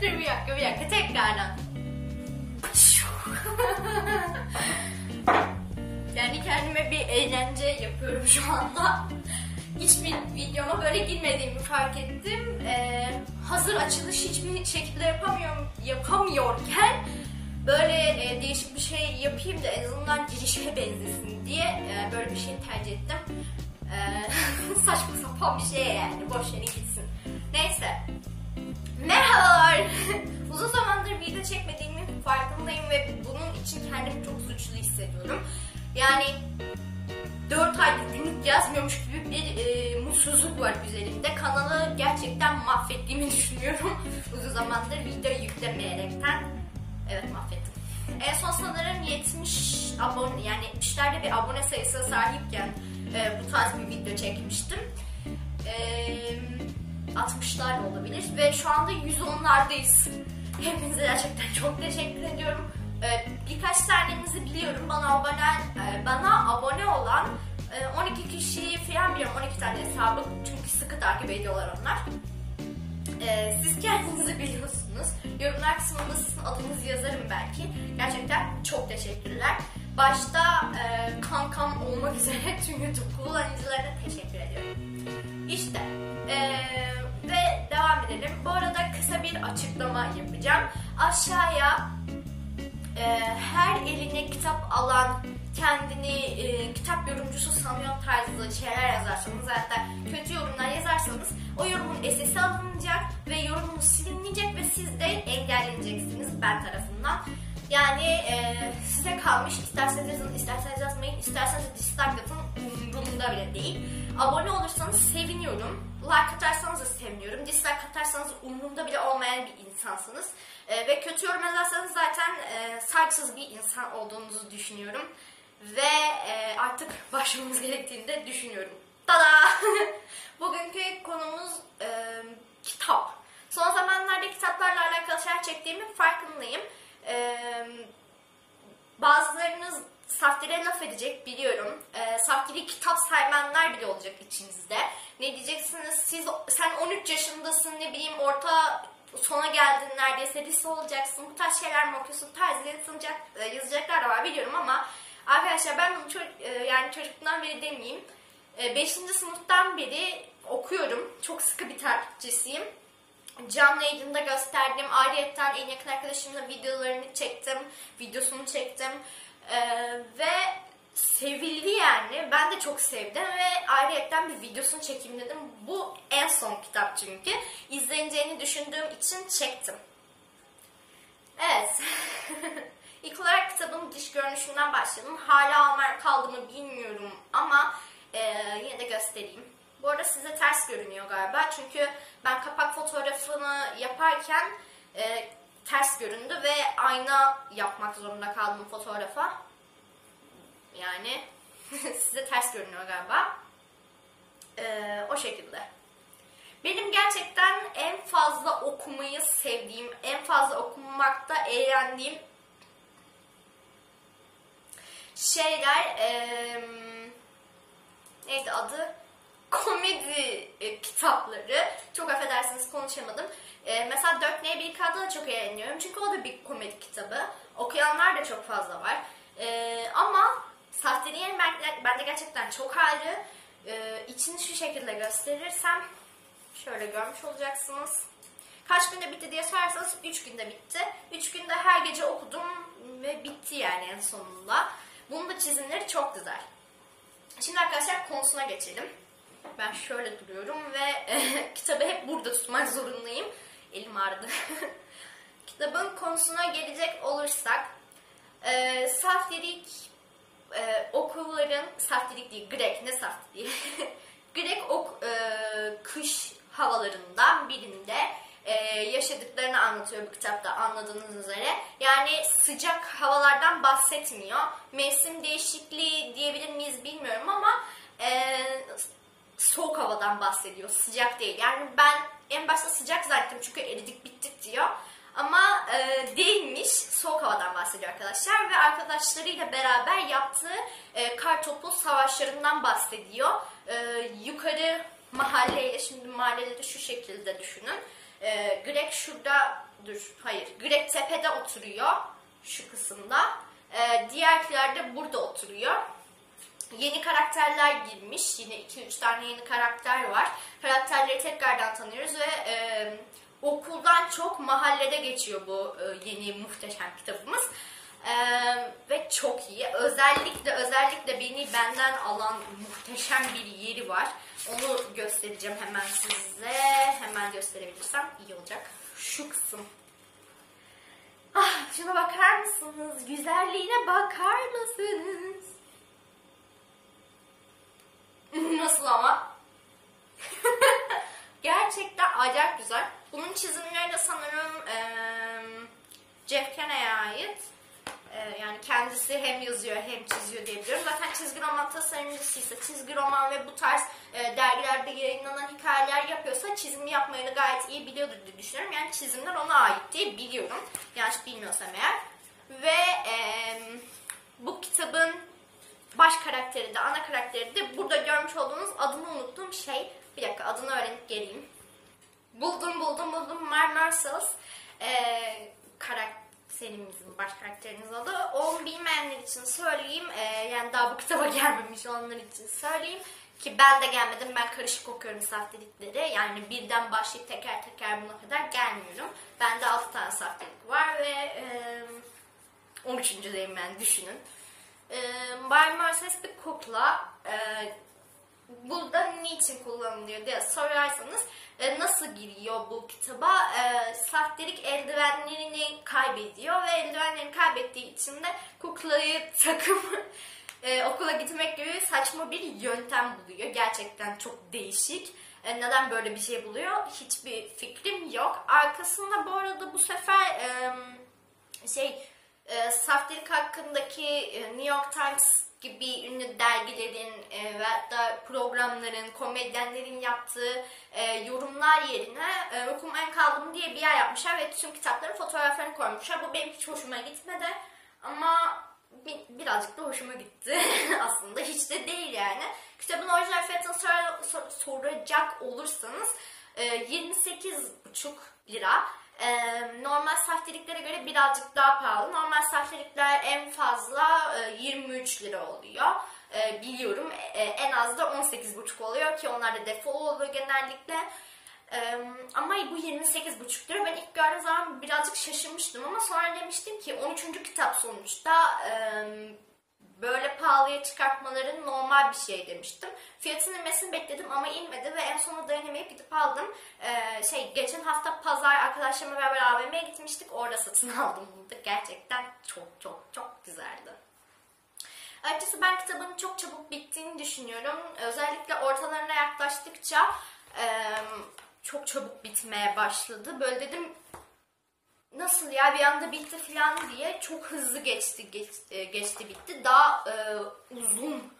Dur bir dakika bir dakika tekrardan. yani kendime bir eğlence yapıyorum şu anda. Hiçbir videoma böyle girmediğimi fark ettim. Ee, hazır açılış hiçbir şekilde yapamıyorum, yapamıyorken böyle e, değişik bir şey yapayım da en azından girişime benzesin diye e, böyle bir şey tercih ettim. E, saçma sapan bir şey yani boş yere gitsin. Neyse. Merhabalar. Uzun zamandır video çekmediğimin farkındayım ve bunun için kendimi çok suçlu hissediyorum. Yani 4 aydır günlük yazmıyormuş gibi bir e, mutsuzluk var üzerimde. Kanalı gerçekten mahvettiğimi düşünüyorum. Uzun zamandır video yüklemeyerekten. Evet mahvettim. En son sanırım 70 abone yani 70'lerde bir abone sayısına sahipken e, bu tarz bir video çekmiştim. E, 60'lar da olabilir ve şu anda 110'lardayız. Hepinize gerçekten çok teşekkür ediyorum. E, birkaç tanenizi biliyorum bana abone e, bana abone olan e, 12 kişi falan biliyorum 12 tane hesabı çünkü sıkı takip ediyorlar onlar. Ee, siz kendinizi biliyorsunuz. Yorumlar kısmında sizin adınızı yazarım belki. Gerçekten çok teşekkürler. Başta e, kankam olmak üzere tüm YouTube kullanıcılarına teşekkür ediyorum. Edelim. Bu arada kısa bir açıklama yapacağım. Aşağıya e, her eline kitap alan kendini e, kitap yorumcusu sanıyor tarzı şeyler yazarsanız hatta kötü yorumlar yazarsanız o yorumun esesi alınacak ve yorumunuz silinmeyecek ve siz de engelleneceksiniz ben tarafından. Yani e, size kalmış isterseniz yazın isterseniz yazmayın isterseniz dislike atın umurumda bile değil. Abone olursanız seviniyorum. Like atarsanız seviniyorum. Dislike atarsanız umurumda bile olmayan bir insansınız. E, ve kötü yorum yazarsanız zaten e, saygısız bir insan olduğunuzu düşünüyorum. Ve e, artık başlamamız gerektiğini de düşünüyorum. Tada! Bugünkü konumuz e, kitap. Son zamanlarda kitaplarla alakalı şeyler çektiğimin farkındayım. E, bazılarınız saftire laf edecek biliyorum. E, saftiri kitap saymanlar bile olacak içinizde. Ne diyeceksiniz? Siz sen 13 yaşındasın ne bileyim orta sona geldin neredeyse lise olacaksın. Bu tarz şeyler mi okuyorsun? Tarzı yazacak, yazacaklar da var biliyorum ama arkadaşlar ben bunu çocuk, yani çocukluğumdan beri demeyeyim. 5. sınıftan beri okuyorum. Çok sıkı bir takipçisiyim. Canlı yayında gösterdim. Ayrıyeten en yakın arkadaşımla videolarını çektim. Videosunu çektim. Ee, ve sevildi yani. Ben de çok sevdim ve ayrıyeten bir videosunu çekeyim dedim. Bu en son kitap çünkü. İzleneceğini düşündüğüm için çektim. Evet. İlk olarak kitabın dış görünüşünden başlayalım. Hala almaya kaldı mı bilmiyorum ama e, yine de göstereyim. Bu arada size ters görünüyor galiba. Çünkü ben kapak fotoğrafını yaparken e, ters göründü ve ayna yapmak zorunda kaldım fotoğrafa. Yani size ters görünüyor galiba. E, o şekilde. Benim gerçekten en fazla okumayı sevdiğim, en fazla okumakta eğlendiğim şeyler e, neydi adı? Komedi e, kitapları. Çok affedersiniz konuşamadım. E, mesela 4 n 1 K'da da çok eğleniyorum. Çünkü o da bir komedi kitabı. Okuyanlar da çok fazla var. E, ama Saftiriye'nin ben, bende gerçekten çok ayrı. E, içini şu şekilde gösterirsem şöyle görmüş olacaksınız. Kaç günde bitti diye sorarsanız 3 günde bitti. 3 günde her gece okudum ve bitti yani en sonunda. Bunun da çizimleri çok güzel. Şimdi arkadaşlar konusuna geçelim. Ben şöyle duruyorum ve kitabı hep burada tutmak zorundayım. Elim ağrıdı. Kitabın konusuna gelecek olursak e, saftirik e, okulların saftirik değil Grek ne saftirik Grek ok, e, kış havalarından birinde e, yaşadıklarını anlatıyor bu kitapta anladığınız üzere. Yani sıcak havalardan bahsetmiyor. Mevsim değişikliği diyebilir miyiz bilmiyorum ama e, soğuk havadan bahsediyor. Sıcak değil. Yani ben en başta sıcak zannettim çünkü eridik bittik diyor. Ama e, değilmiş. Soğuk havadan bahsediyor arkadaşlar. Ve arkadaşlarıyla beraber yaptığı e, kar topu savaşlarından bahsediyor. E, yukarı mahalleye, şimdi mahalleleri şu şekilde düşünün. E, Greg şurada, dur hayır, Greg tepede oturuyor şu kısımda. E, diğerkiler de burada oturuyor. Yeni karakterler girmiş. Yine 2-3 tane yeni karakter var. Karakterleri tekrardan tanıyoruz ve e, okuldan çok mahallede geçiyor bu e, yeni muhteşem kitabımız. E, ve çok iyi. Özellikle özellikle beni benden alan muhteşem bir yeri var. Onu göstereceğim hemen size. Hemen gösterebilirsem iyi olacak. Şu kısım. Ah, şuna bakar mısınız? Güzelliğine bakar mısınız? Nasıl ama? Gerçekten acayip güzel. Bunun çizimleri de sanırım eee Jeff Kenney'e ait. Eee, yani kendisi hem yazıyor hem çiziyor diyebiliyorum. Zaten çizgi roman tasarımcısıysa, çizgi roman ve bu tarz eee, dergilerde yayınlanan hikayeler yapıyorsa çizimi yapmayı da gayet iyi biliyordur diye düşünüyorum. Yani çizimler ona ait diye biliyorum. Yanlış bilmiyorsam eğer. Ve eee, bu kitabın baş karakteri de ana karakteri de burada görmüş olduğunuz adını unuttuğum şey. Bir dakika adını öğrenip geleyim. Buldum buldum buldum. Mar Marcells. Ee, karakterimizin baş karakteriniz adı. Onu bilmeyenler için söyleyeyim. Ee, yani daha bu kitaba gelmemiş olanlar için söyleyeyim. Ki ben de gelmedim. Ben karışık okuyorum saftelikleri. Yani birden başlayıp teker teker buna kadar gelmiyorum. Bende 6 tane saftelik var ve e, 13. yani düşünün. E, Bay Mercedes bir kukla. E, burada niçin kullanılıyor diye sorarsanız e, nasıl giriyor bu kitaba? E, sahtelik eldivenlerini kaybediyor ve eldivenlerini kaybettiği için de kuklayı takıp e, okula gitmek gibi saçma bir yöntem buluyor. Gerçekten çok değişik. E, neden böyle bir şey buluyor? Hiçbir fikrim yok. Arkasında bu arada bu sefer e, şey e, saftirik hakkındaki e, New York Times gibi ünlü dergilerin e, ve hatta programların, komedyenlerin yaptığı e, yorumlar yerine e, okumaya kaldım diye bir yer yapmışlar ve tüm kitapların fotoğraflarını koymuşlar. Bu benim hiç hoşuma gitmedi ama bi- birazcık da hoşuma gitti aslında. Hiç de değil yani. Kitabın orijinal fiyatını sor- sor- soracak olursanız e, 28,5 lira. Normal sahteliklere göre birazcık daha pahalı. Normal sahtelikler en fazla e, 23 lira oluyor. Biliyorum en az da 18,5 oluyor ki onlar da defolu oluyor genellikle. Ama bu 28,5 lira. Ben ilk gördüğüm zaman birazcık şaşırmıştım ama sonra demiştim ki 13. kitap sonuçta böyle pahalıya çıkartmaları normal bir şey demiştim. Fiyatının inmesini bekledim ama inmedi ve en sonunda dayanamayıp gidip aldım. Ee, şey geçen hafta pazar arkadaşlarımla beraber AVM'ye gitmiştik. Orada satın aldım bunu. Gerçekten çok çok çok güzeldi. Açıkçası ben kitabın çok çabuk bittiğini düşünüyorum. Özellikle ortalarına yaklaştıkça e, çok çabuk bitmeye başladı. Böyle dedim nasıl ya bir anda bitti falan diye çok hızlı geçti geç- geçti bitti. Daha e, uzun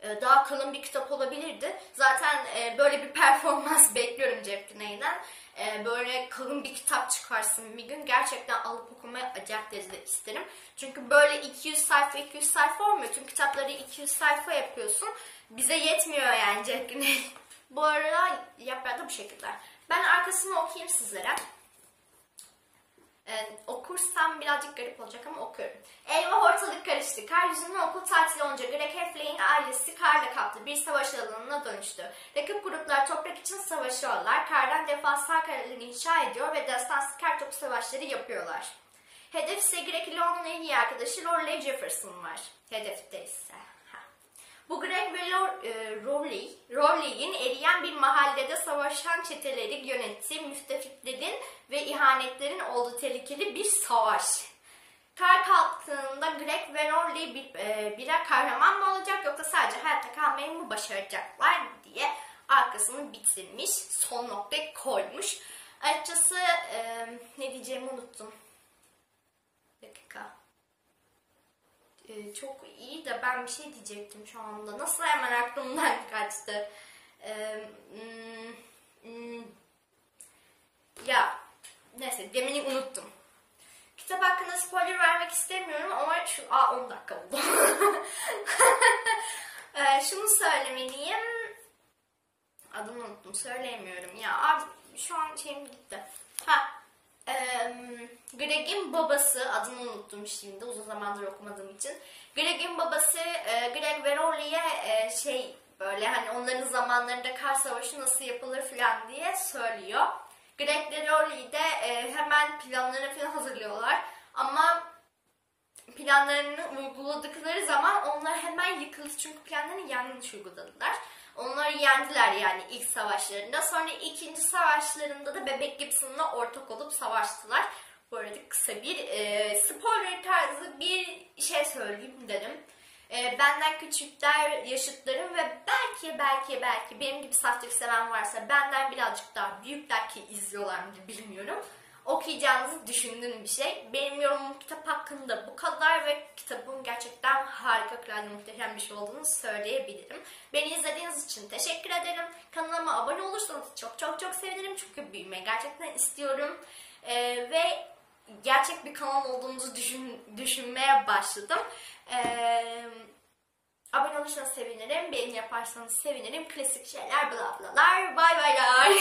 e, daha kalın bir kitap olabilirdi. Zaten e, böyle bir performans bekliyorum Jeff Kinney'den. E, böyle kalın bir kitap çıkarsın bir gün. Gerçekten alıp okumayı acayip derecede isterim. Çünkü böyle 200 sayfa 200 sayfa olmuyor. Tüm kitapları 200 sayfa yapıyorsun. Bize yetmiyor yani Jeff Kinney. Bu arada yaprağı bu şekilde. Ben arkasını okuyayım sizlere. Ee, okursam birazcık garip olacak ama okuyorum. Eyvah ortalık karıştı. Kar yüzünden okul tatili olunca Greg Heffley'in ailesi karla kaplı bir savaş alanına dönüştü. Rakip gruplar toprak için savaşıyorlar. Kardan devasa kaleleri inşa ediyor ve destansı kar topu savaşları yapıyorlar. Hedef ise Greg ile onun en iyi arkadaşı Lorelei Jefferson var. Hedefte ise. Ha. Bu Greg ve e, Rowley, Rowley'in eriyen bir mahallede savaşan çeteleri yönettiği müttefiklerin ve ihanetlerin olduğu tehlikeli bir savaş. Kar kalktığında Greg ve Rowley bir, e, birer kahraman mı olacak yoksa sadece hayatta kalmayı mı başaracaklar diye arkasını bitirmiş, son noktayı koymuş. Açıkçası e, ne diyeceğimi unuttum. Bir dakika. Ee, çok iyi de ben bir şey diyecektim şu anda. Nasıl hemen aklımdan kaçtı. Ee, hmm, hmm. ya neyse demini unuttum. Kitap hakkında spoiler vermek istemiyorum ama şu aa 10 dakika oldu. ee, şunu söylemeliyim. Adını unuttum söyleyemiyorum ya. Abi şu an şeyim gitti. Ha. Greg'in babası adını unuttum şimdi uzun zamandır okumadığım için. Greg'in babası Greg ve Rolly'e şey böyle hani onların zamanlarında kar savaşı nasıl yapılır falan diye söylüyor. Greg ve Rolly de hemen planlarını falan hazırlıyorlar. Ama planlarını uyguladıkları zaman onlar hemen yıkıldı. Çünkü planlarını yanlış uyguladılar. Onları yendiler yani ilk savaşlarında. Sonra ikinci savaşlarında da Bebek Gibson'la ortak olup savaştılar. Bu arada kısa bir e, spoiler tarzı bir şey söyleyeyim dedim. E, benden küçükler, yaşıtlarım ve belki belki belki benim gibi sahte seven varsa benden birazcık daha büyükler ki izliyorlar mı bilmiyorum okuyacağınızı düşündüğüm bir şey. Benim yorumum kitap hakkında bu kadar ve kitabın gerçekten harika, kral muhteşem bir şey olduğunu söyleyebilirim. Beni izlediğiniz için teşekkür ederim. Kanalıma abone olursanız çok çok çok sevinirim çünkü büyümeyi gerçekten istiyorum. Ee, ve gerçek bir kanal olduğunuzu düşün, düşünmeye başladım. Ee, abone olursanız sevinirim. Beğeni yaparsanız sevinirim. Klasik şeyler bla blalar. Bay baylar.